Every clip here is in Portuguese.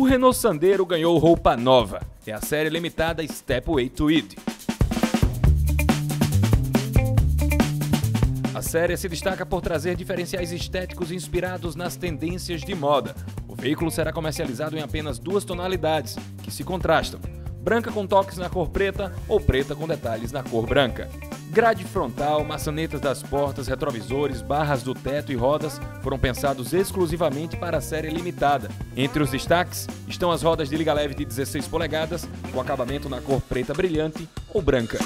O Renault Sandero ganhou roupa nova. É a série limitada Stepway Tweed. A série se destaca por trazer diferenciais estéticos inspirados nas tendências de moda. O veículo será comercializado em apenas duas tonalidades, que se contrastam: branca com toques na cor preta ou preta com detalhes na cor branca. Grade frontal, maçanetas das portas, retrovisores, barras do teto e rodas foram pensados exclusivamente para a série limitada. Entre os destaques estão as rodas de liga leve de 16 polegadas, com acabamento na cor preta brilhante ou branca.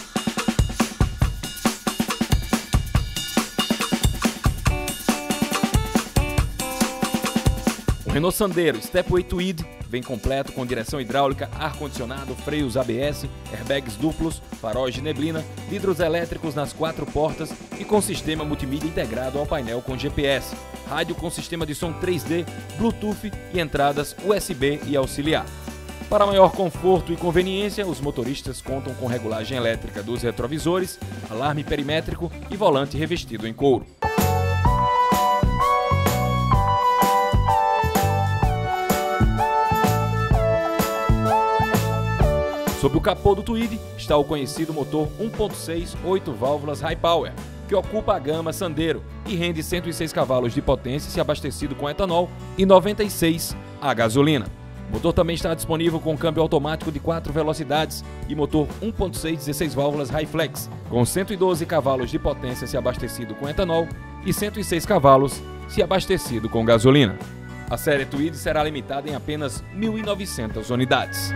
Renault Sandero Stepway Tweed vem completo com direção hidráulica, ar-condicionado, freios ABS, airbags duplos, faróis de neblina, vidros elétricos nas quatro portas e com sistema multimídia integrado ao painel com GPS, rádio com sistema de som 3D, Bluetooth e entradas USB e auxiliar. Para maior conforto e conveniência, os motoristas contam com regulagem elétrica dos retrovisores, alarme perimétrico e volante revestido em couro. Sob o capô do Tweed está o conhecido motor 1.6 8 válvulas High Power, que ocupa a gama Sandero e rende 106 cavalos de potência se abastecido com etanol e 96 a gasolina. O motor também está disponível com câmbio automático de 4 velocidades e motor 1.6 16 válvulas High Flex, com 112 cavalos de potência se abastecido com etanol e 106 cavalos se abastecido com gasolina. A série Tweed será limitada em apenas 1.900 unidades.